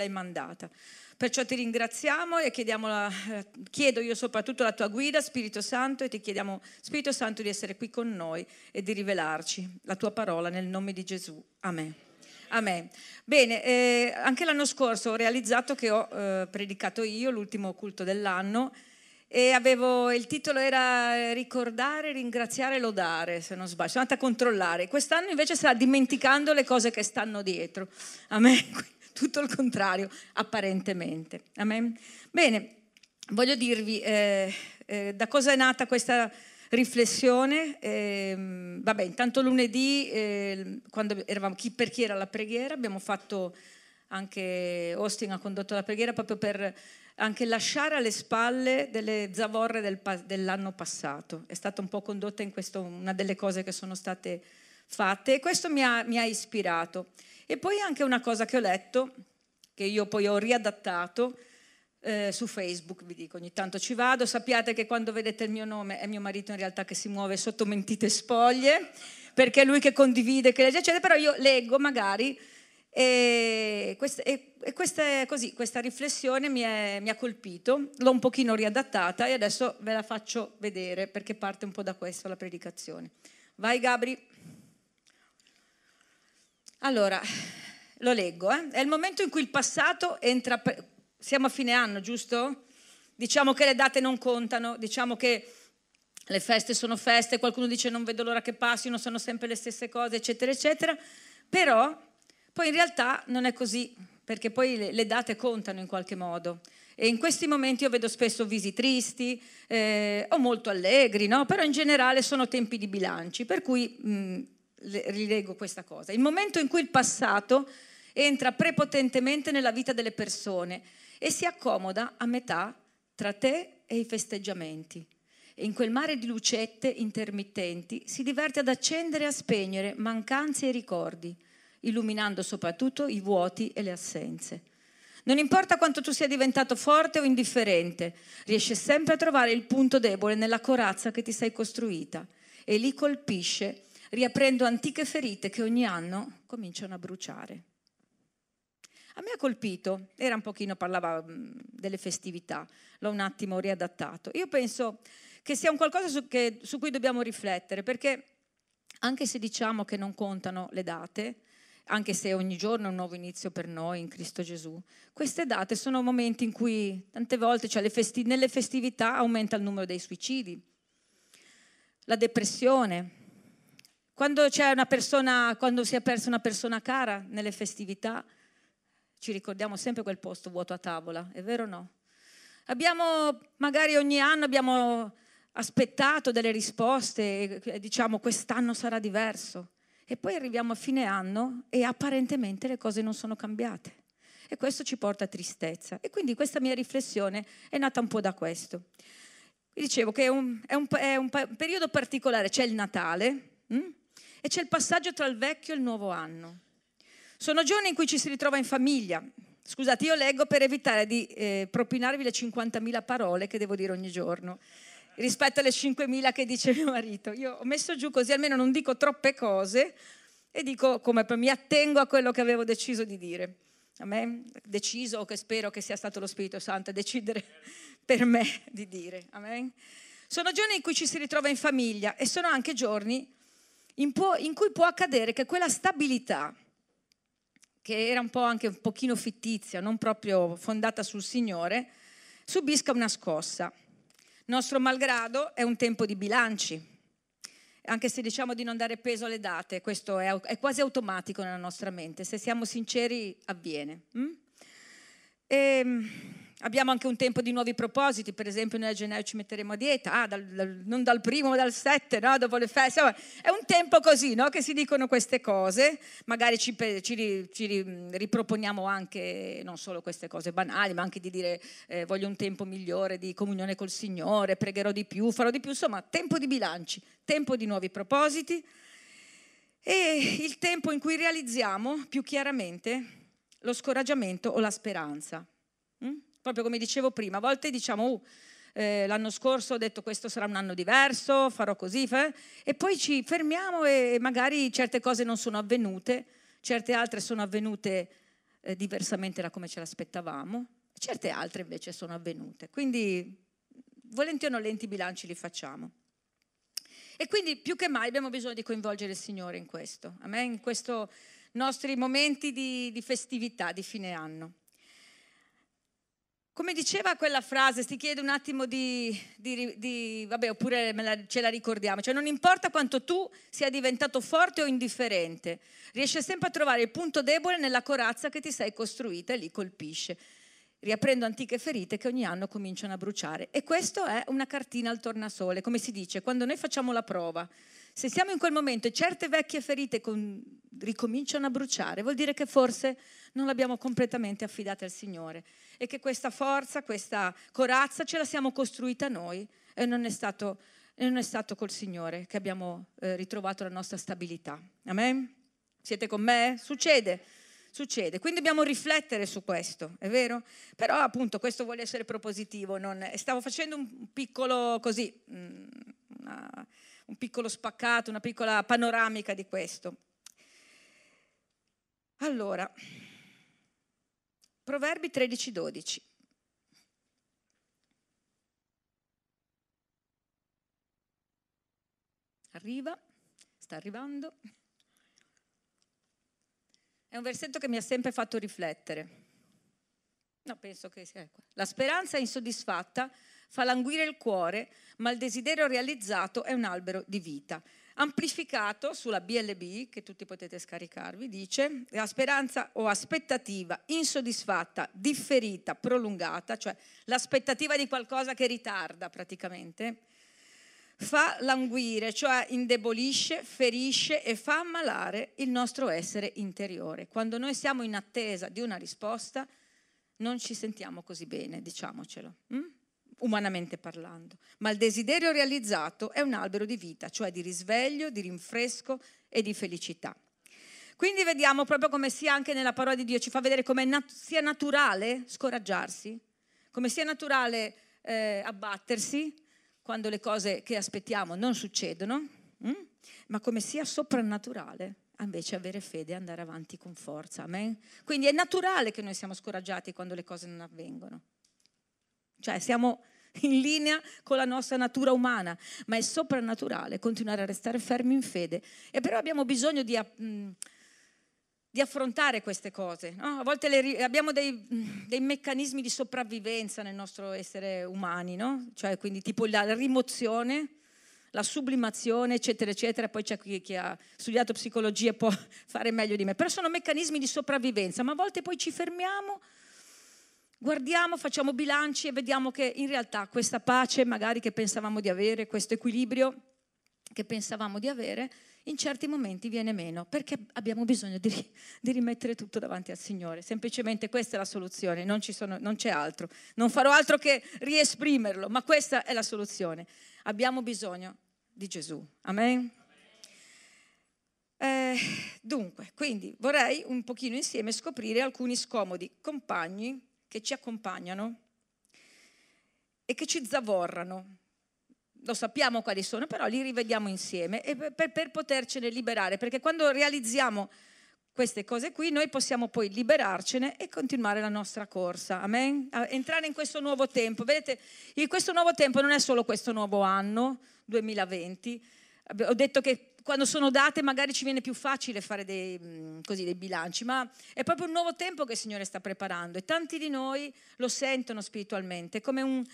l'hai mandata. Perciò ti ringraziamo e la, eh, chiedo io soprattutto la tua guida, Spirito Santo, e ti chiediamo, Spirito Santo, di essere qui con noi e di rivelarci la tua parola nel nome di Gesù. Amen. Amen. Bene, eh, anche l'anno scorso ho realizzato che ho eh, predicato io l'ultimo culto dell'anno e avevo, il titolo era ricordare, ringraziare, lodare, se non sbaglio, sono andata a controllare. Quest'anno invece sarà dimenticando le cose che stanno dietro. Amen tutto il contrario, apparentemente. Amen. Bene, voglio dirvi eh, eh, da cosa è nata questa riflessione. Eh, vabbè, intanto lunedì, eh, quando eravamo chi per chi era la preghiera, abbiamo fatto anche Austin ha condotto la preghiera proprio per anche lasciare alle spalle delle zavorre del, dell'anno passato. È stata un po' condotta in questo, una delle cose che sono state fatte e questo mi ha, mi ha ispirato. E poi anche una cosa che ho letto, che io poi ho riadattato eh, su Facebook, vi dico, ogni tanto ci vado, sappiate che quando vedete il mio nome è mio marito in realtà che si muove sotto mentite spoglie, perché è lui che condivide, che legge, eccetera, però io leggo magari e questa, e, e questa, così, questa riflessione mi, è, mi, ha colpito, l'ho un pochino riadattata e adesso ve la faccio vedere perché parte un po' da questo la predicazione. Vai Gabri. Allora, lo leggo, eh? è il momento in cui il passato entra, siamo a fine anno, giusto? Diciamo che le date non contano, diciamo che le feste sono feste, qualcuno dice non vedo l'ora che passino, sono sempre le stesse cose, eccetera, eccetera, però poi in realtà non è così, perché poi le, date contano in qualche modo. E in questi momenti io vedo spesso visi tristi eh, o molto allegri, no? però in generale sono tempi di bilanci, per cui mh, rilego questa cosa. Il momento in cui il passato entra prepotentemente nella vita delle persone e si accomoda a metà tra te e i festeggiamenti. E in quel mare di lucette intermittenti si diverte ad accendere e a spegnere mancanze e ricordi, illuminando soprattutto i vuoti e le assenze. Non importa quanto tu sia diventato forte o indifferente, riesce sempre a trovare il punto debole nella corazza che ti sei costruita e lì colpisce riaprendo antiche ferite che ogni anno cominciano a bruciare. A me ha colpito, era un pochino, parlava delle festività, l'ho un attimo riadattato. Io penso che sia un qualcosa su, che, su cui dobbiamo riflettere, perché anche se diciamo che non contano le date, anche se ogni giorno è un nuovo inizio per noi in Cristo Gesù, queste date sono momenti in cui tante volte, cioè festi- nelle festività, aumenta il numero dei suicidi, la depressione, quando, persona, quando si è persa una persona cara nelle festività, ci ricordiamo sempre quel posto vuoto a tavola, è vero o no? Abbiamo, magari ogni anno abbiamo aspettato delle risposte e diciamo quest'anno sarà diverso. E poi arriviamo a fine anno e apparentemente le cose non sono cambiate. E questo ci porta a tristezza. E quindi questa mia riflessione è nata un po' da questo. Dicevo che è un, è un, è un periodo particolare, c'è il Natale, hm? E c'è il passaggio tra il vecchio e il nuovo anno. Sono giorni in cui ci si ritrova in famiglia. Scusate, io leggo per evitare di eh, propinarvi le 50.000 parole che devo dire ogni giorno rispetto alle 5.000 che dice mio marito. Io ho messo giù così almeno non dico troppe cose e dico come mi attengo a quello che avevo deciso di dire. A me deciso che spero che sia stato lo Spirito Santo a decidere per me di dire. Amen. Sono giorni in cui ci si ritrova in famiglia e sono anche giorni in, può, in cui può accadere che quella stabilità, che era un po' anche un pochino fittizia, non proprio fondata sul Signore, subisca una scossa. Nostro malgrado è un tempo di bilanci, anche se diciamo di non dare peso alle date, questo è, è quasi automatico nella nostra mente, se siamo sinceri avviene. Mm? E, ehm, Abbiamo anche un tempo di nuovi propositi, per esempio noi a gennaio ci metteremo a dieta, ah, dal, dal, non dal primo ma dal sette, no? dopo le feste. È un tempo così no? che si dicono queste cose, magari ci, ci, ci, riproponiamo anche non solo queste cose banali, ma anche di dire eh, voglio un tempo migliore di comunione col Signore, pregherò di più, farò di più, insomma tempo di bilanci, tempo di nuovi propositi e il tempo in cui realizziamo più chiaramente lo scoraggiamento o la speranza. Mm? Proprio come dicevo prima, a volte diciamo, uh, eh, l'anno scorso ho detto questo sarà un anno diverso, farò così, fa... e poi ci fermiamo e magari certe cose non sono avvenute, certe altre sono avvenute eh, diversamente da come ce l'aspettavamo, certe altre invece sono avvenute. Quindi volenti o nolenti i bilanci li facciamo. E quindi più che mai abbiamo bisogno di coinvolgere il Signore in questo, in questi nostri momenti di, di festività di fine anno. Come diceva quella frase, ti chiede un attimo di, di, di vabbè, oppure la, ce la ricordiamo, cioè non importa quanto tu sia diventato forte o indifferente, riesci sempre a trovare il punto debole nella corazza che ti sei costruita e lì colpisce, riaprendo antiche ferite che ogni anno cominciano a bruciare. E questo è una cartina al tornasole, come si dice, quando noi facciamo la prova, se siamo in quel momento e certe vecchie ferite con, ricominciano a bruciare, vuol dire che forse non l'abbiamo completamente affidata al Signore e che questa forza, questa corazza ce la siamo costruita noi e non è stato, non è stato col Signore che abbiamo eh, ritrovato la nostra stabilità. Amen? Siete con me? Succede, succede. Quindi dobbiamo riflettere su questo, è vero? Però appunto questo vuole essere propositivo. Non... Stavo facendo un piccolo così, mm, una, un piccolo spaccato, una piccola panoramica di questo. Allora, Proverbi 13, 12. Arriva, sta arrivando. È un versetto che mi ha sempre fatto riflettere. No, penso che sia. La speranza insoddisfatta fa languire il cuore, ma il desiderio realizzato è un albero di vita amplificato sulla BLB, che tutti potete scaricarvi, dice la speranza o aspettativa insoddisfatta, differita, prolungata, cioè l'aspettativa di qualcosa che ritarda praticamente, fa languire, cioè indebolisce, ferisce e fa ammalare il nostro essere interiore. Quando noi siamo in attesa di una risposta, non ci sentiamo così bene, diciamocelo. Hm? Umanamente parlando, ma il desiderio realizzato è un albero di vita, cioè di risveglio, di rinfresco e di felicità. Quindi vediamo proprio come sia anche nella parola di Dio, ci fa vedere come nat- sia naturale scoraggiarsi, come sia naturale eh, abbattersi quando le cose che aspettiamo non succedono, hm? ma come sia soprannaturale invece avere fede e andare avanti con forza. Amen? Quindi è naturale che noi siamo scoraggiati quando le cose non avvengono. Cioè siamo in linea con la nostra natura umana, ma è soprannaturale continuare a restare fermi in fede. E però abbiamo bisogno di, di affrontare queste cose. No? A volte le, abbiamo dei, dei, meccanismi di sopravvivenza nel nostro essere umani, no? cioè quindi tipo la rimozione, la sublimazione, eccetera, eccetera. Poi c'è chi, chi ha studiato psicologia e può fare meglio di me. Però sono meccanismi di sopravvivenza, ma a volte poi ci fermiamo guardiamo, facciamo bilanci e vediamo che in realtà questa pace magari che pensavamo di avere, questo equilibrio che pensavamo di avere, in certi momenti viene meno, perché abbiamo bisogno di, di rimettere tutto davanti al Signore. Semplicemente questa è la soluzione, non, sono, non c'è altro. Non farò altro che riesprimerlo, ma questa è la soluzione. Abbiamo bisogno di Gesù. Amen. Eh, dunque, quindi vorrei un pochino insieme scoprire alcuni scomodi compagni che ci accompagnano e che ci zavorrano. Lo sappiamo quali sono, però li rivediamo insieme per, per potercene liberare, perché quando realizziamo queste cose qui, noi possiamo poi liberarcene e continuare la nostra corsa. Amen? Entrare in questo nuovo tempo. Vedete, questo nuovo tempo non è solo questo nuovo anno, 2020. Ho detto che quando sono date magari ci viene più facile fare dei, così, dei, bilanci, ma è proprio un nuovo tempo che il Signore sta preparando e tanti di noi lo sentono spiritualmente come un,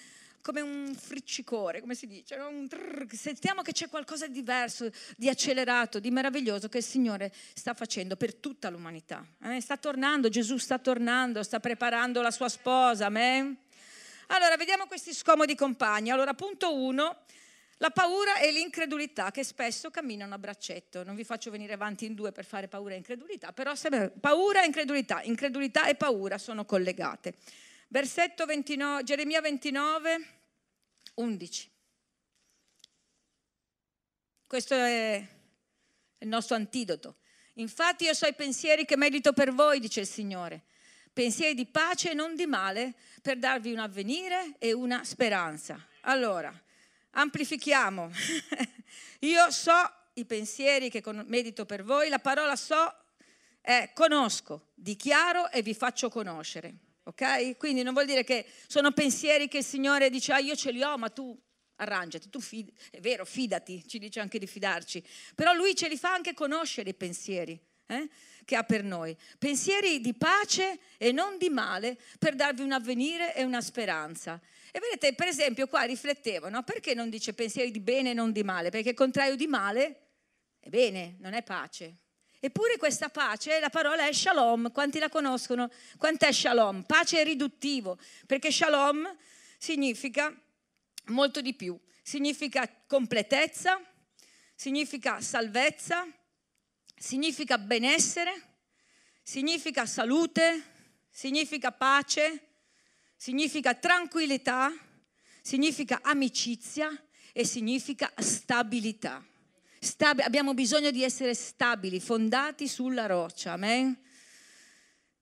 come un friccicore, come si dice, trrr, sentiamo che c'è qualcosa di diverso, di accelerato, di meraviglioso che il Signore sta facendo per tutta l'umanità. Eh? Sta tornando, Gesù sta tornando, sta preparando la sua sposa, amen? Allora, vediamo questi scomodi compagni. Allora, punto uno, la paura e l'incredulità che spesso camminano a braccetto. Non vi faccio venire avanti in due per fare paura e incredulità, però paura e incredulità, incredulità e paura sono collegate. Versetto 29, Geremia 29, 11. Questo è il nostro antidoto. Infatti io so i pensieri che medito per voi, dice il Signore. Pensieri di pace e non di male, per darvi un avvenire e una speranza. Allora, Amplifichiamo. Io so i pensieri che medito per voi, la parola so è conosco, dichiaro e vi faccio conoscere. Ok? Quindi non vuol dire che sono pensieri che il Signore dice, ah io ce li ho, ma tu arrangiati, tu fid- è vero, fidati, ci dice anche di fidarci, però Lui ce li fa anche conoscere i pensieri. Eh? che ha per noi. Pensieri di pace e non di male per darvi un avvenire e una speranza. E vedete, per esempio, qua riflettevo, no? perché non dice pensieri di bene e non di male? Perché il contrario di male è bene, non è pace. Eppure questa pace, la parola è shalom, quanti la conoscono? Quant'è shalom? Pace è riduttivo, perché shalom significa molto di più, significa completezza, significa salvezza, significa benessere, significa salute, significa pace, significa tranquillità, significa amicizia e significa stabilità. Stab- abbiamo bisogno di essere stabili, fondati sulla roccia, amen?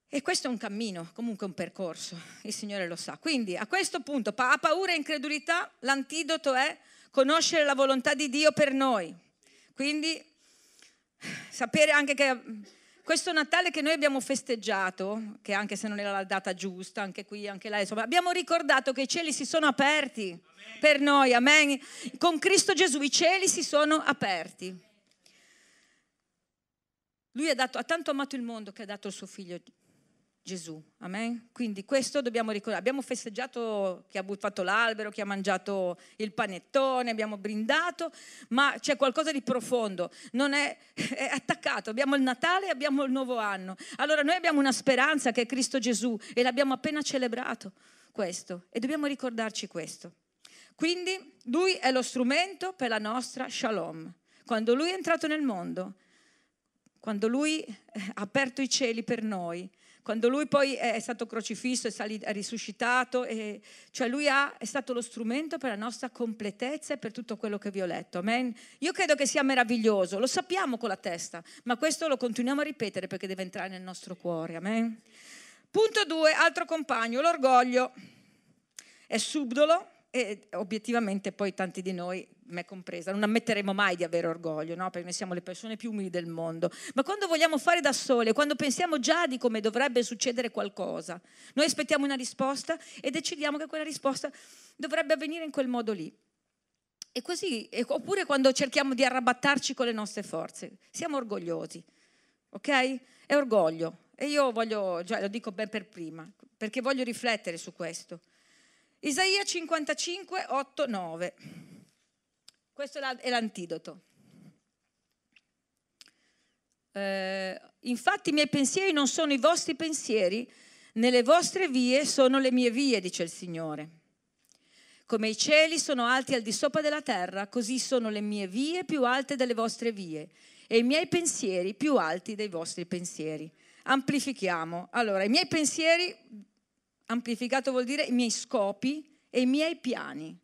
E questo è un cammino, comunque un percorso, il Signore lo sa. Quindi a questo punto, a paura e incredulità, l'antidoto è conoscere la volontà di Dio per noi. Quindi sapere anche che questo Natale che noi abbiamo festeggiato, che anche se non era la data giusta, anche qui, anche là, insomma, abbiamo ricordato che i cieli si sono aperti amen. per noi, amen. Con Cristo Gesù i cieli si sono aperti. Lui ha, dato, ha tanto amato il mondo che ha dato il suo figlio Gesù. Amen? Quindi questo dobbiamo ricordare. Abbiamo festeggiato chi ha fatto l'albero, chi ha mangiato il panettone, abbiamo brindato, ma c'è qualcosa di profondo. Non è, è attaccato. Abbiamo il Natale e abbiamo il nuovo anno. Allora noi abbiamo una speranza che è Cristo Gesù e l'abbiamo appena celebrato questo e dobbiamo ricordarci questo. Quindi lui è lo strumento per la nostra shalom. Quando lui è entrato nel mondo, quando lui ha aperto i cieli per noi, quando lui poi è stato crocifisso, è, salito, è risuscitato, e, cioè lui ha, è stato lo strumento per la nostra completezza e per tutto quello che vi ho letto. Amen. Io credo che sia meraviglioso, lo sappiamo con la testa, ma questo lo continuiamo a ripetere perché deve entrare nel nostro cuore. Amen. Punto 2, altro compagno, l'orgoglio è subdolo e obiettivamente poi tanti di noi me compresa, non ammetteremo mai di avere orgoglio, no? perché noi siamo le persone più umili del mondo. Ma quando vogliamo fare da sole, quando pensiamo già di come dovrebbe succedere qualcosa, noi aspettiamo una risposta e decidiamo che quella risposta dovrebbe avvenire in quel modo lì. E così, oppure quando cerchiamo di arrabattarci con le nostre forze, siamo orgogliosi, ok? È orgoglio. E io voglio, già lo dico ben per prima, perché voglio riflettere su questo. Isaia 55, 8, 9. Questo è l'antidoto. Eh, infatti i miei pensieri non sono i vostri pensieri, nelle vostre vie sono le mie vie, dice il Signore. Come i cieli sono alti al di sopra della terra, così sono le mie vie più alte delle vostre vie e i miei pensieri più alti dei vostri pensieri. Amplifichiamo. Allora, i miei pensieri, amplificato vuol dire i miei scopi e i miei piani.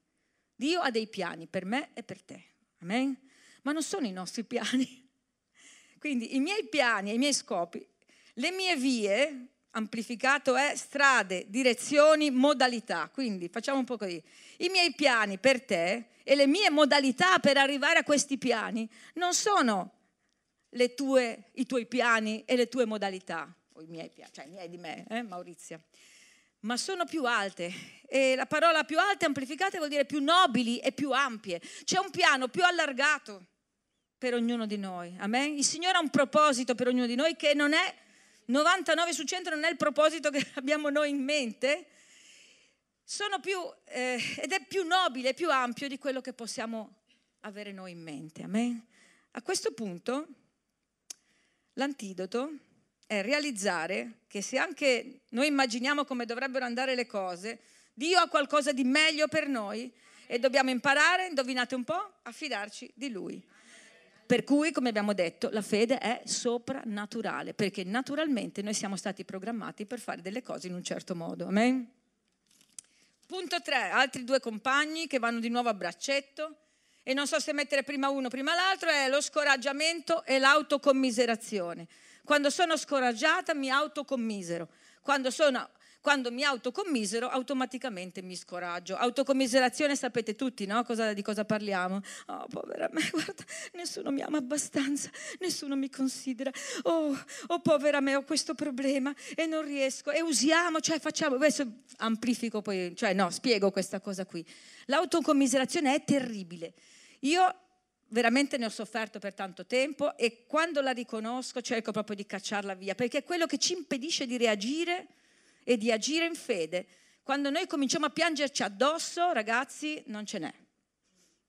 Dio ha dei piani per me e per te. Amen? Ma non sono i nostri piani. Quindi i miei piani e i miei scopi, le mie vie, amplificato è strade, direzioni, modalità. Quindi facciamo un po' così. I miei piani per te e le mie modalità per arrivare a questi piani non sono tue, i tuoi piani e le tue modalità, o i miei piani, cioè i miei di me, eh, Maurizia ma sono più alte. E la parola più alta amplificata vuol dire più nobili e più ampie. C'è un piano più allargato per ognuno di noi. Amen? Il Signore ha un proposito per ognuno di noi che non è 99 su 100 non è il proposito che abbiamo noi in mente. Più, eh, ed è più nobile, più ampio di quello che possiamo avere noi in mente. Amen? A questo punto l'antidoto è realizzare che se anche noi immaginiamo come dovrebbero andare le cose, Dio ha qualcosa di meglio per noi e dobbiamo imparare, indovinate un po', a fidarci di Lui. Per cui, come abbiamo detto, la fede è soprannaturale, perché naturalmente noi siamo stati programmati per fare delle cose in un certo modo. Amen? Punto 3, altri due compagni che vanno di nuovo a braccetto e non so se mettere prima uno, prima l'altro, è lo scoraggiamento e l'autocommiserazione. Quando sono scoraggiata mi autocommisero. Quando sono, quando mi autocommisero automaticamente mi scoraggio. Autocommiserazione sapete tutti no? cosa, di cosa parliamo? Oh povera me, guarda, nessuno mi ama abbastanza, nessuno mi considera. Oh, oh povera me, ho questo problema e non riesco. E usiamo, cioè facciamo, adesso amplifico poi, cioè no, spiego questa cosa qui. L'autocommiserazione è terribile. Io veramente ne ho sofferto per tanto tempo e quando la riconosco cerco proprio di cacciarla via, perché è quello che ci impedisce di reagire e di agire in fede. Quando noi cominciamo a piangerci addosso, ragazzi, non ce n'è.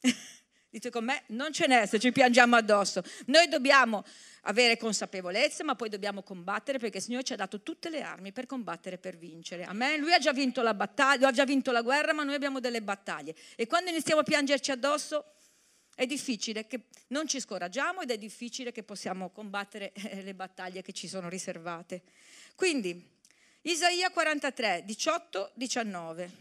Dite con me, non ce n'è se ci piangiamo addosso. Noi dobbiamo avere consapevolezza, ma poi dobbiamo combattere perché il Signore ci ha dato tutte le armi per combattere per vincere. Amen. Lui ha già vinto la battaglia, ha già vinto la guerra, ma noi abbiamo delle battaglie. E quando iniziamo a piangerci addosso, è difficile che non ci scoraggiamo ed è difficile che possiamo combattere eh, le battaglie che ci sono riservate. Quindi, Isaia 43, 18, 19.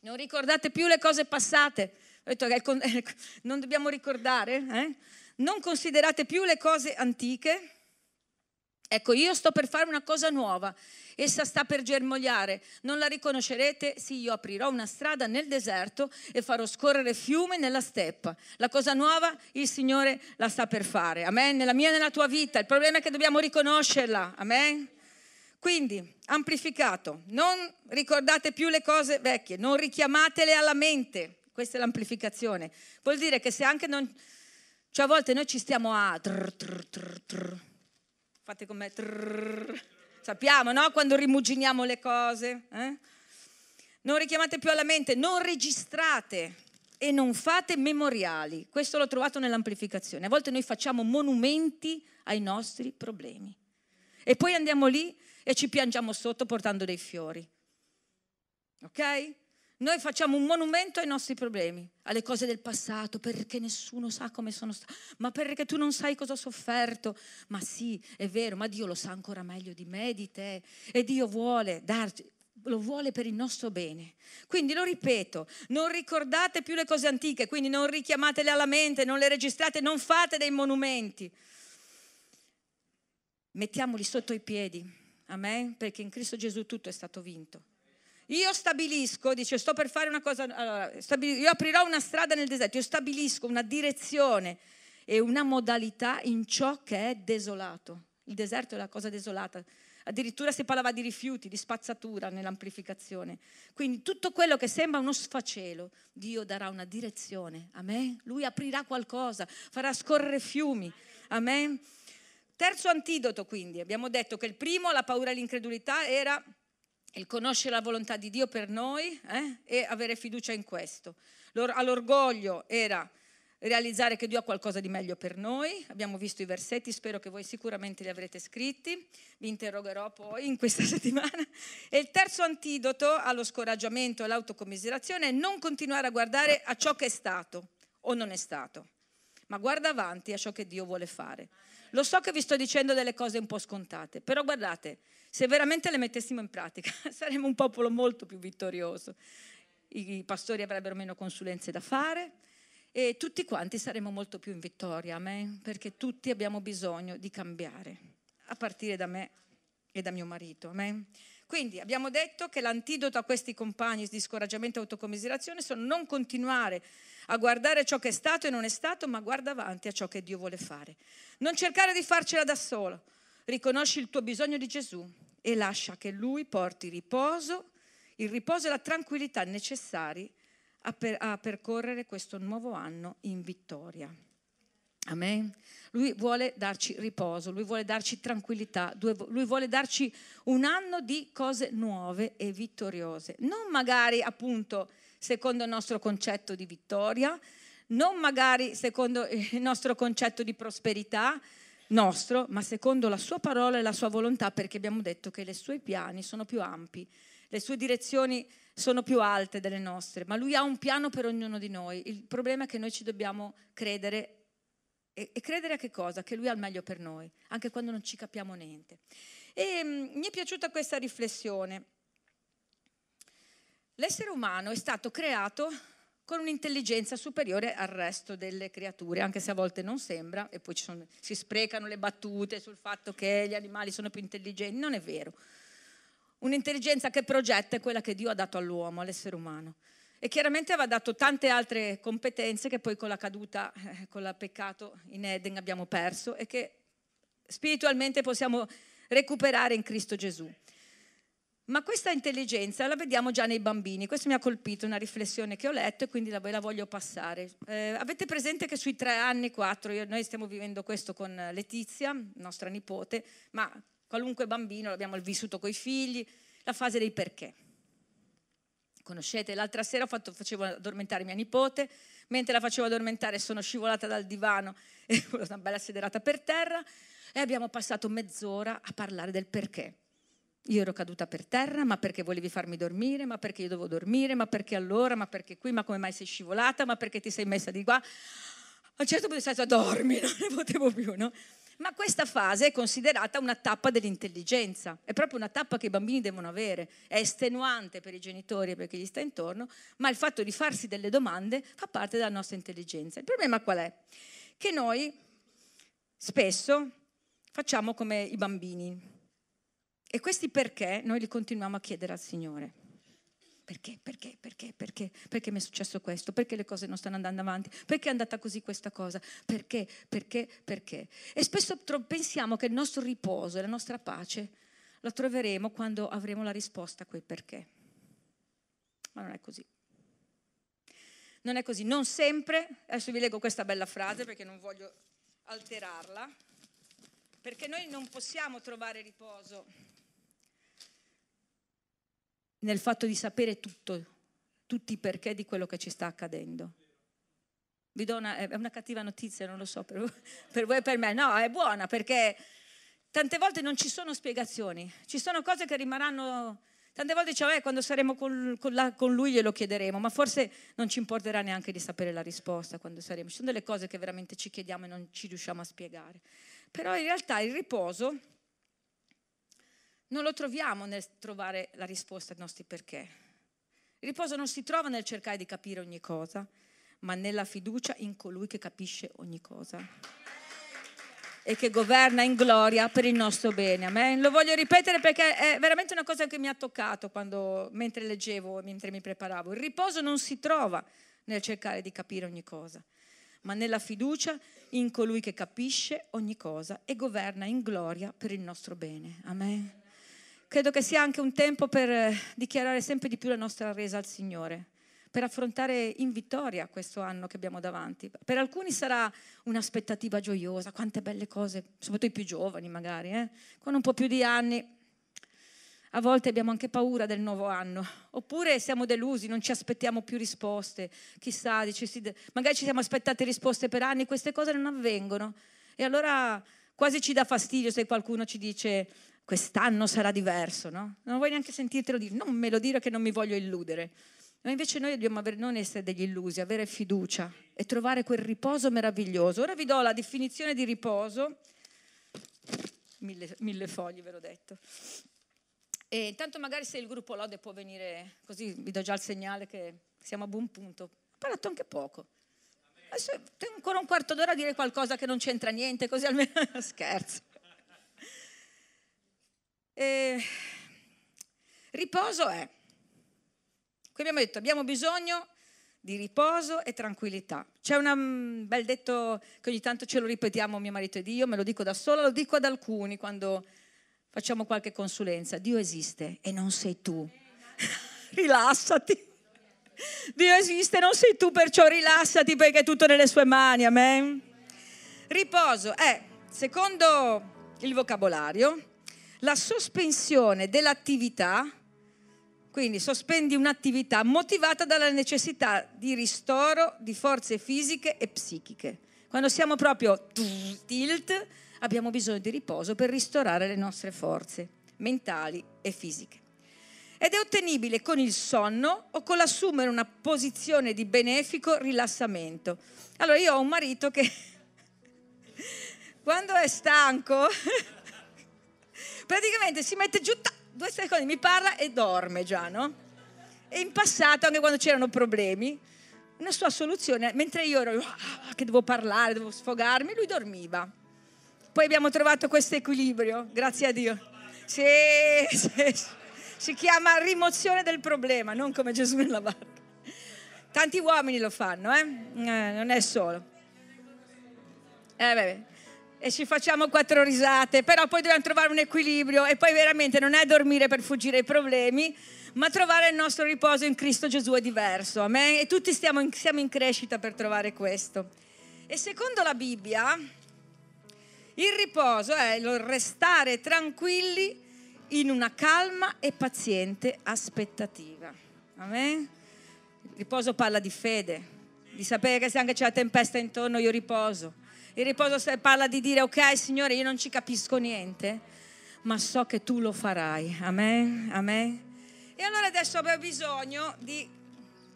Non ricordate più le cose passate. Non dobbiamo ricordare, eh? Non considerate più le cose antiche. Ecco, io sto per fare una cosa nuova. Essa sta per germogliare. Non la riconoscerete? Sì, io aprirò una strada nel deserto e farò scorrere fiume nella steppa. La cosa nuova il Signore la sta per fare. Amen. Nella mia e nella tua vita. Il problema è che dobbiamo riconoscerla. Amen. Quindi, amplificato, non ricordate più le cose vecchie, non richiamatele alla mente. Questa è l'amplificazione. Vuol dire che se anche non... Cioè a volte noi ci stiamo a... Trr, trr, trr, Fate con me... Sappiamo, no? Quando rimuginiamo le cose. Eh? Non richiamate più alla mente, non registrate e non fate memoriali. Questo l'ho trovato nell'amplificazione. A volte noi facciamo monumenti ai nostri problemi. E poi andiamo lì e ci piangiamo sotto portando dei fiori. Ok? Noi facciamo un monumento ai nostri problemi, alle cose del passato, perché nessuno sa come sono stato, ma perché tu non sai cosa ho sofferto. Ma sì, è vero, ma Dio lo sa ancora meglio di me di te. E Dio vuole darci, lo vuole per il nostro bene. Quindi lo ripeto, non ricordate più le cose antiche, quindi non richiamatele alla mente, non le registrate, non fate dei monumenti. Mettiamoli sotto i piedi, amen? Perché in Cristo Gesù tutto è stato vinto. Io stabilisco, dice, sto per fare una cosa, allora, io aprirò una strada nel deserto, io stabilisco una direzione e una modalità in ciò che è desolato. Il deserto è la cosa desolata. Addirittura si parlava di rifiuti, di spazzatura nell'amplificazione. Quindi tutto quello che sembra uno sfacelo, Dio darà una direzione. Amen. Lui aprirà qualcosa, farà scorrere fiumi. Amen. Terzo antidoto quindi, abbiamo detto che il primo, la paura e l'incredulità, era il conoscere la volontà di Dio per noi eh, e avere fiducia in questo. All'orgoglio era realizzare che Dio ha qualcosa di meglio per noi. Abbiamo visto i versetti, spero che voi sicuramente li avrete scritti, vi interrogherò poi in questa settimana. E il terzo antidoto allo scoraggiamento e all'autocommiserazione è non continuare a guardare a ciò che è stato o non è stato, ma guarda avanti a ciò che Dio vuole fare. Lo so che vi sto dicendo delle cose un po' scontate, però guardate, se veramente le mettessimo in pratica saremmo un popolo molto più vittorioso. I pastori avrebbero meno consulenze da fare e tutti quanti saremmo molto più in vittoria, amen? perché tutti abbiamo bisogno di cambiare, a partire da me e da mio marito. Amen? Quindi abbiamo detto che l'antidoto a questi compagni di scoraggiamento e autocommiserazione sono non continuare a guardare ciò che è stato e non è stato, ma guarda avanti a ciò che Dio vuole fare. Non cercare di farcela da solo. Riconosci il tuo bisogno di Gesù e lascia che Lui porti riposo, il riposo e la tranquillità necessari a, per, a percorrere questo nuovo anno in vittoria. Amen. Lui vuole darci riposo, lui vuole darci tranquillità, lui vuole darci un anno di cose nuove e vittoriose. Non magari appunto secondo il nostro concetto di vittoria, non magari secondo il nostro concetto di prosperità nostro, ma secondo la sua parola e la sua volontà, perché abbiamo detto che i suoi piani sono più ampi, le sue direzioni sono più alte delle nostre, ma lui ha un piano per ognuno di noi. Il problema è che noi ci dobbiamo credere e, credere a che cosa? Che lui ha il meglio per noi, anche quando non ci capiamo niente. E mm, mi è piaciuta questa riflessione L'essere umano è stato creato con un'intelligenza superiore al resto delle creature, anche se a volte non sembra, e poi sono, si sprecano le battute sul fatto che gli animali sono più intelligenti, non è vero. un'intelligenza che progetta è quella che Dio ha dato all'uomo, all'essere umano. E chiaramente aveva dato tante altre competenze che poi con la caduta, eh, con il peccato in Eden abbiamo perso e che spiritualmente possiamo recuperare in Cristo Gesù. Ma questa intelligenza la vediamo già nei bambini. Questo mi ha colpito, una riflessione che ho letto e quindi la, la voglio passare. Eh, avete presente che sui tre anni, quattro, io, noi stiamo vivendo questo con Letizia, nostra nipote, ma qualunque bambino l'abbiamo vissuto con i figli, la fase dei perché conoscete, l'altra sera fatto, facevo addormentare mia nipote, mentre la facevo addormentare sono scivolata dal divano e una bella sederata per terra e abbiamo passato mezz'ora a parlare del perché. Io ero caduta per terra, ma perché volevi farmi dormire, ma perché io dovevo dormire, ma perché allora, ma perché qui, ma come mai sei scivolata, ma perché ti sei messa di qua. A un certo punto sei stata dormi, non ne potevo più, no? Ma questa fase è considerata una tappa dell'intelligenza, è proprio una tappa che i bambini devono avere, è estenuante per i genitori e per chi gli sta intorno, ma il fatto di farsi delle domande fa parte della nostra intelligenza. Il problema qual è? Che noi spesso facciamo come i bambini e questi perché noi li continuiamo a chiedere al Signore. Perché, perché, perché, perché? Perché mi è successo questo? Perché le cose non stanno andando avanti? Perché è andata così questa cosa? Perché, perché, perché? E spesso pensiamo che il nostro riposo e la nostra pace la troveremo quando avremo la risposta a quei perché. Ma non è così. Non è così, non sempre, adesso vi leggo questa bella frase perché non voglio alterarla, perché noi non possiamo trovare riposo nel fatto di sapere tutto, tutti i perché di quello che ci sta accadendo. Vi do una, è una cattiva notizia, non lo so per, per voi e per me, no, è buona perché tante volte non ci sono spiegazioni, ci sono cose che rimarranno, tante volte diciamo, eh, quando saremo con, con, la, con, lui glielo chiederemo, ma forse non ci importerà neanche di sapere la risposta quando saremo, ci sono delle cose che veramente ci chiediamo e non ci riusciamo a spiegare, però in realtà il riposo non lo troviamo nel trovare la risposta ai nostri perché. Il riposo non si trova nel cercare di capire ogni cosa, ma nella fiducia in colui che capisce ogni cosa e che governa in gloria per il nostro bene. Amen. Lo voglio ripetere perché è veramente una cosa che mi ha toccato quando, mentre leggevo, mentre mi preparavo. Il riposo non si trova nel cercare di capire ogni cosa, ma nella fiducia in colui che capisce ogni cosa e governa in gloria per il nostro bene. Amen credo che sia anche un tempo per eh, dichiarare sempre di più la nostra resa al Signore, per affrontare in vittoria questo anno che abbiamo davanti. Per alcuni sarà un'aspettativa gioiosa, quante belle cose, soprattutto i più giovani magari, eh? con un po' più di anni. A volte abbiamo anche paura del nuovo anno, oppure siamo delusi, non ci aspettiamo più risposte. Chissà, dici, magari ci siamo aspettati risposte per anni, queste cose non avvengono. E allora quasi ci dà fastidio se qualcuno ci dice quest'anno sarà diverso, no? Non vuoi neanche sentirtelo dire, non me lo dire che non mi voglio illudere. Ma invece noi dobbiamo avere, non essere degli illusi, avere fiducia e trovare quel riposo meraviglioso. Ora vi do la definizione di riposo, mille, mille fogli ve l'ho detto. E intanto magari se il gruppo Lode può venire, così vi do già il segnale che siamo a buon punto. Ho parlato anche poco. Adesso tengo ancora un quarto d'ora a dire qualcosa che non c'entra niente, così almeno scherzo. Eh, riposo è, qui abbiamo detto, abbiamo bisogno di riposo e tranquillità. C'è un mm, bel detto che ogni tanto ce lo ripetiamo mio marito ed io, me lo dico da sola, lo dico ad alcuni quando facciamo qualche consulenza. Dio esiste e non sei tu. rilassati. Dio esiste, non sei tu, perciò rilassati perché è tutto nelle sue mani. Amen. Riposo è, secondo il vocabolario, la sospensione dell'attività, quindi sospendi un'attività motivata dalla necessità di ristoro di forze fisiche e psichiche. Quando siamo proprio tilt, abbiamo bisogno di riposo per ristorare le nostre forze mentali e fisiche. Ed è ottenibile con il sonno o con l'assumere una posizione di benefico rilassamento. Allora io ho un marito che quando è stanco praticamente si mette giù, due secondi, mi parla e dorme già, no? E in passato, anche quando c'erano problemi, una sua soluzione, mentre io ero ah, che devo parlare, devo sfogarmi, lui dormiva. Poi abbiamo trovato questo equilibrio, grazie a Dio. Sì, sì, Si chiama rimozione del problema, non come Gesù nella barca. Tanti uomini lo fanno, eh? eh non è solo. Eh, beh, e ci facciamo quattro risate, però poi dobbiamo trovare un equilibrio e poi veramente non è dormire per fuggire ai problemi, ma trovare il nostro riposo in Cristo Gesù è diverso. Amen? E tutti stiamo in, siamo in crescita per trovare questo. E secondo la Bibbia, il riposo è il restare tranquilli in una calma e paziente aspettativa. Amen? Il riposo parla di fede, di sapere che se anche c'è la tempesta intorno io riposo il riposo parla di dire, ok Signore, io non ci capisco niente, ma so che tu lo farai. Amen, amen. E allora adesso abbiamo bisogno di,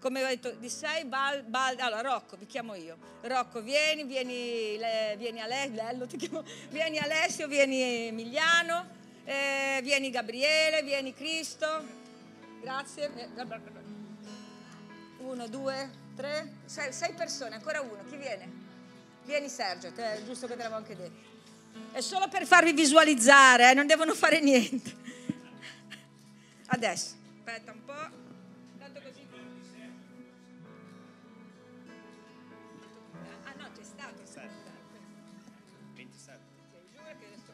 come ho detto, di sei bal, bal allora Rocco, vi chiamo io. Rocco, vieni, vieni, le, vieni, Ale, chiamo, vieni Alessio, vieni Emiliano, eh, vieni Gabriele, vieni Cristo. Grazie. Uno, due, tre, sei, sei persone, ancora uno. Chi viene? Vieni Sergio, è giusto che te l'avevo anche detto. È solo per farvi visualizzare, eh, non devono fare niente. Adesso, aspetta un po'. Tanto così. Ah no, c'è stato. 27. 27. Giuro che adesso...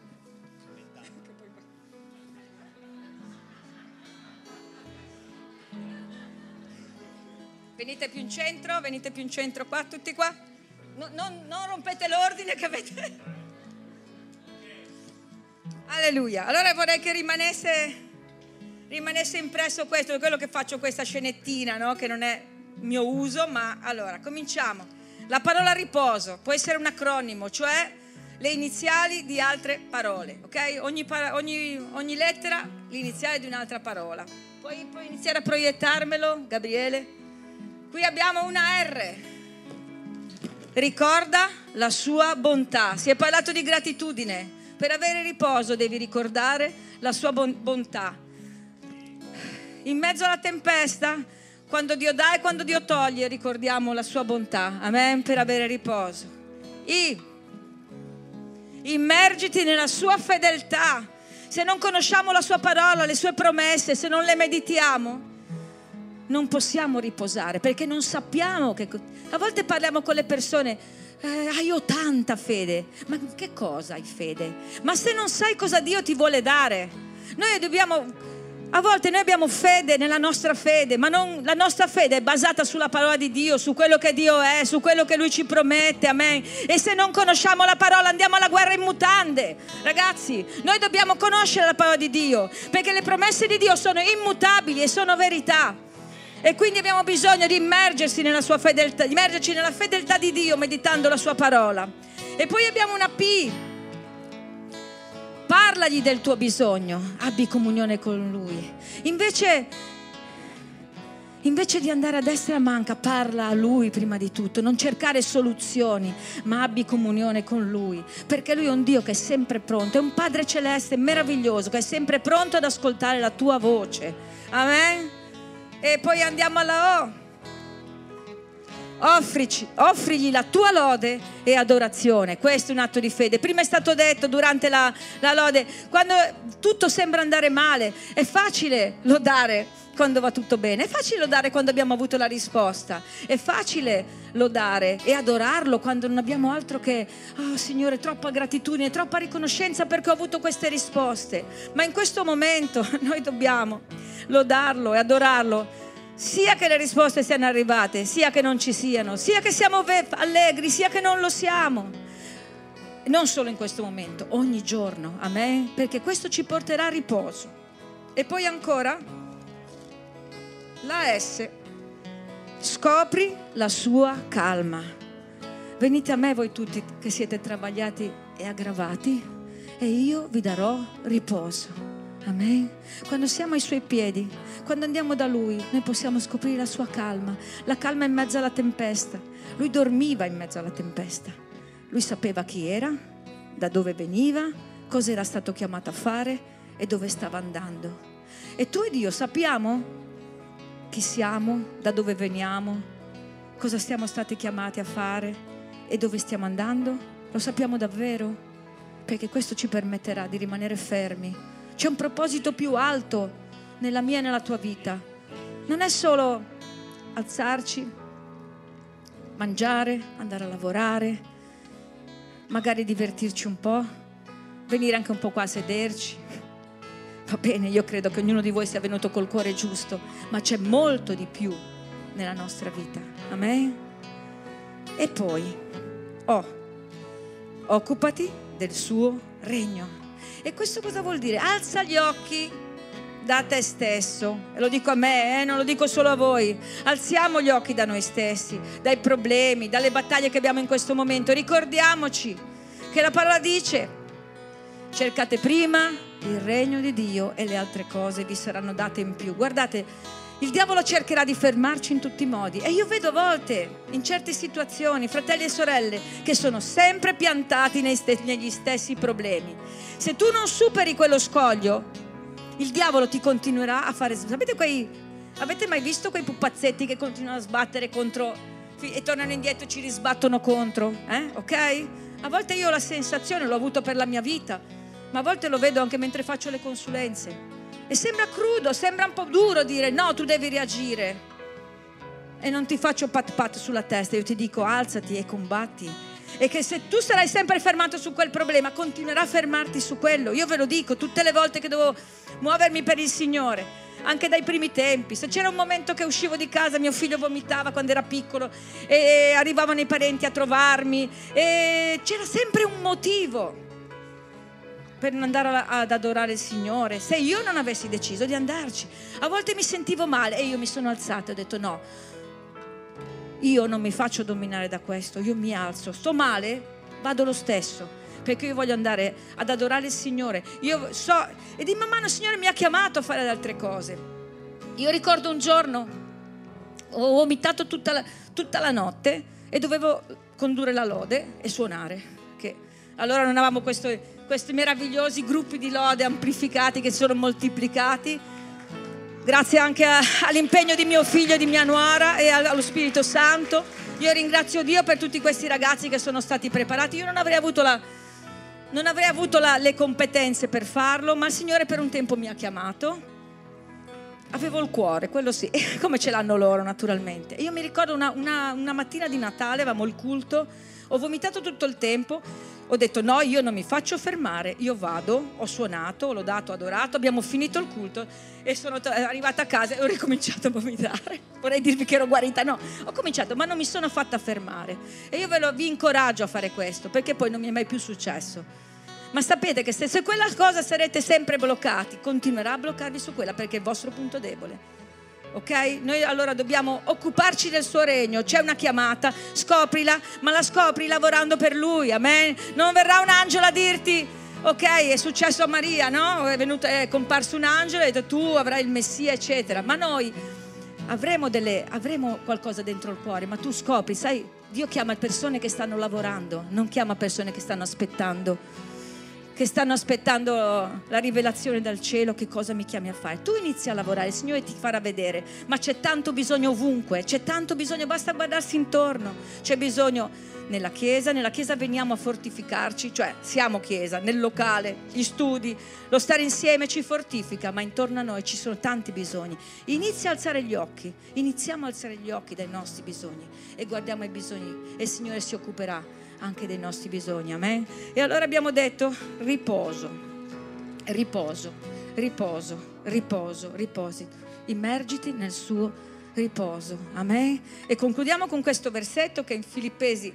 20 Venite più in centro, venite più in centro qua, tutti qua. No, non, non rompete l'ordine che avete. Alleluia. Allora vorrei che rimanesse, rimanesse impresso questo, quello che faccio questa scenettina, no? che non è mio uso, ma allora cominciamo. La parola riposo può essere un acronimo, cioè le iniziali di altre parole, ok? Ogni, ogni, ogni lettera l'iniziale di un'altra parola. Puoi, puoi iniziare a proiettarmelo, Gabriele? Qui abbiamo una R, ricorda la sua bontà. Si è parlato di gratitudine. Per avere riposo devi ricordare la sua bontà. In mezzo alla tempesta, quando Dio dà e quando Dio toglie, ricordiamo la sua bontà. Amen. Per avere riposo. I. Immergiti nella sua fedeltà. Se non conosciamo la sua parola, le sue promesse, se non le meditiamo, non possiamo riposare perché non sappiamo che... A volte parliamo con le persone, eh, hai tanta fede, ma che cosa hai fede? Ma se non sai cosa Dio ti vuole dare, noi dobbiamo... A volte noi abbiamo fede nella nostra fede, ma non, la nostra fede è basata sulla parola di Dio, su quello che Dio è, su quello che Lui ci promette, amen. E se non conosciamo la parola andiamo alla guerra in mutande. Ragazzi, noi dobbiamo conoscere la parola di Dio, perché le promesse di Dio sono immutabili e sono verità. E quindi abbiamo bisogno di immergersi nella sua fedeltà, di immergerci nella fedeltà di Dio meditando la sua parola. E poi abbiamo una P. Parlagli del tuo bisogno, abbi comunione con lui. Invece, invece di andare a destra e a manca, parla a lui prima di tutto. Non cercare soluzioni, ma abbi comunione con lui. Perché lui è un Dio che è sempre pronto, è un Padre celeste meraviglioso che è sempre pronto ad ascoltare la tua voce. Amen. E poi andiamo alla O. Offrici, offrigli la tua lode e adorazione. Questo è un atto di fede. Prima è stato detto durante la, la lode, quando tutto sembra andare male, è facile lodare quando va tutto bene, è facile lodare quando abbiamo avuto la risposta, è facile lodare e adorarlo quando non abbiamo altro che, oh Signore, troppa gratitudine, troppa riconoscenza perché ho avuto queste risposte. Ma in questo momento noi dobbiamo lodarlo e adorarlo sia che le risposte siano arrivate, sia che non ci siano, sia che siamo allegri, sia che non lo siamo. Non solo in questo momento, ogni giorno, amen, perché questo ci porterà riposo. E poi ancora la S, scopri la sua calma. Venite a me voi tutti che siete travagliati e aggravati e io vi darò riposo. Amen. Quando siamo ai suoi piedi, quando andiamo da lui, noi possiamo scoprire la sua calma, la calma in mezzo alla tempesta. Lui dormiva in mezzo alla tempesta. Lui sapeva chi era, da dove veniva, cosa era stato chiamato a fare e dove stava andando. E tu ed io sappiamo chi siamo, da dove veniamo, cosa siamo stati chiamati a fare e dove stiamo andando? Lo sappiamo davvero? Perché questo ci permetterà di rimanere fermi c'è un proposito più alto nella mia e nella tua vita non è solo alzarci, mangiare, andare a lavorare, magari divertirci un po', venire anche un po' qua a sederci. Va bene, io credo che ognuno di voi sia venuto col cuore giusto, ma c'è molto di più nella nostra vita. Amen? E poi, oh, occupati del suo regno. E questo cosa vuol dire? Alza gli occhi da te stesso. E lo dico a me, eh? non lo dico solo a voi. Alziamo gli occhi da noi stessi, dai problemi, dalle battaglie che abbiamo in questo momento. Ricordiamoci che la parola dice, cercate prima il regno di Dio e le altre cose vi saranno date in più. Guardate, il diavolo cercherà di fermarci in tutti i modi e io vedo a volte in certe situazioni fratelli e sorelle che sono sempre piantati negli stessi problemi. Se tu non superi quello scoglio, il diavolo ti continuerà a fare... Sapete quei... Avete mai visto quei pupazzetti che continuano a sbattere contro e tornano indietro e ci risbattono contro? Eh? Ok? A volte io ho la sensazione, l'ho avuto per la mia vita, ma a volte lo vedo anche mentre faccio le consulenze. E sembra crudo, sembra un po' duro dire no, tu devi reagire. E non ti faccio pat pat sulla testa, io ti dico alzati e combatti e che se tu sarai sempre fermato su quel problema, continuerà a fermarti su quello. Io ve lo dico tutte le volte che devo muovermi per il Signore, anche dai primi tempi. Se c'era un momento che uscivo di casa, mio figlio vomitava quando era piccolo e arrivavano i parenti a trovarmi e c'era sempre un motivo per andare ad adorare il Signore. Se io non avessi deciso di andarci, a volte mi sentivo male e io mi sono alzata e ho detto no io non mi faccio dominare da questo, io mi alzo, sto male, vado lo stesso, perché io voglio andare ad adorare il Signore. Io so, e di man mano il Signore mi ha chiamato a fare altre cose. Io ricordo un giorno, ho vomitato tutta la, tutta la notte e dovevo condurre la lode e suonare. Allora non avevamo questo, questi meravigliosi gruppi di lode amplificati che sono moltiplicati Grazie anche a, all'impegno di mio figlio e di mia nuora e allo Spirito Santo. Io ringrazio Dio per tutti questi ragazzi che sono stati preparati. Io non avrei avuto, la, non avrei avuto la, le competenze per farlo, ma il Signore per un tempo mi ha chiamato. Avevo il cuore, quello sì, come ce l'hanno loro naturalmente. Io mi ricordo una, una, una mattina di Natale, avevamo il culto, ho vomitato tutto il tempo ho detto no, io non mi faccio fermare, io vado, ho suonato, l'ho dato, adorato, abbiamo finito il culto e sono arrivata a casa e ho ricominciato a vomitare. Vorrei dirvi che ero guarita, no, ho cominciato, ma non mi sono fatta fermare. E io lo, vi incoraggio a fare questo, perché poi non mi è mai più successo. Ma sapete che se, se quella cosa sarete sempre bloccati, continuerà a bloccarvi su quella perché è il vostro punto debole. Ok? Noi allora dobbiamo occuparci del suo regno. C'è una chiamata, scoprila, ma la scopri lavorando per lui. Amen. Non verrà un angelo a dirti, ok, è successo a Maria, no? È, venuto, è comparso un angelo e ha detto tu avrai il Messia, eccetera. Ma noi avremo, delle, avremo qualcosa dentro il cuore, ma tu scopri, sai, Dio chiama persone che stanno lavorando, non chiama persone che stanno aspettando che stanno aspettando la rivelazione dal cielo, che cosa mi chiami a fare. Tu inizi a lavorare, il Signore ti farà vedere, ma c'è tanto bisogno ovunque, c'è tanto bisogno, basta guardarsi intorno, c'è bisogno nella Chiesa, nella Chiesa veniamo a fortificarci, cioè siamo Chiesa, nel locale, gli studi, lo stare insieme ci fortifica, ma intorno a noi ci sono tanti bisogni. Inizia a alzare gli occhi, iniziamo a alzare gli occhi dai nostri bisogni e guardiamo i bisogni e il Signore si occuperà anche dei nostri bisogni. Amen. E allora abbiamo detto riposo, riposo, riposo, riposo, riposi. Immergiti nel suo riposo. Amen. E concludiamo con questo versetto che è in Filippesi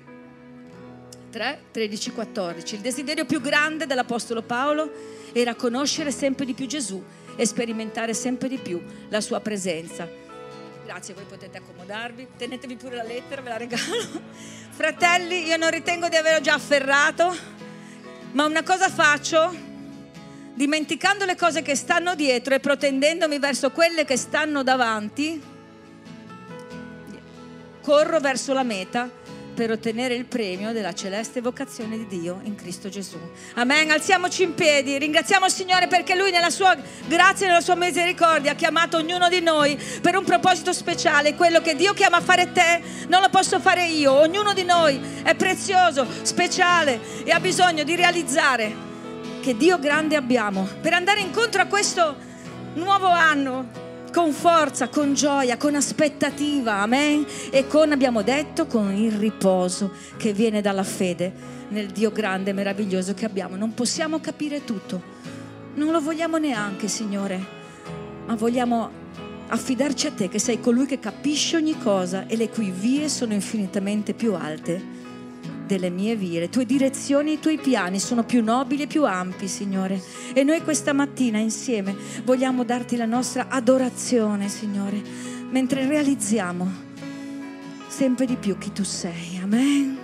3, 13, 14. Il desiderio più grande dell'Apostolo Paolo era conoscere sempre di più Gesù e sperimentare sempre di più la sua presenza. Grazie, voi potete accomodarvi, tenetevi pure la lettera, ve la regalo. Fratelli, io non ritengo di averlo già afferrato, ma una cosa faccio, dimenticando le cose che stanno dietro e protendendomi verso quelle che stanno davanti, corro verso la meta per ottenere il premio della celeste vocazione di Dio in Cristo Gesù. Amen. Alziamoci in piedi, ringraziamo il Signore perché Lui nella sua grazia e nella sua misericordia ha chiamato ognuno di noi per un proposito speciale. Quello che Dio chiama a fare te non lo posso fare io. Ognuno di noi è prezioso, speciale e ha bisogno di realizzare che Dio grande abbiamo per andare incontro a questo nuovo anno con forza, con gioia, con aspettativa, amen. E con, abbiamo detto, con il riposo che viene dalla fede nel Dio grande e meraviglioso che abbiamo. Non possiamo capire tutto, non lo vogliamo neanche, Signore, ma vogliamo affidarci a te che sei colui che capisce ogni cosa e le cui vie sono infinitamente più alte delle mie vie. Le tue direzioni, i tuoi piani sono più nobili e più ampi, Signore. E noi questa mattina insieme vogliamo darti la nostra adorazione, Signore, mentre realizziamo sempre di più chi tu sei. Amen.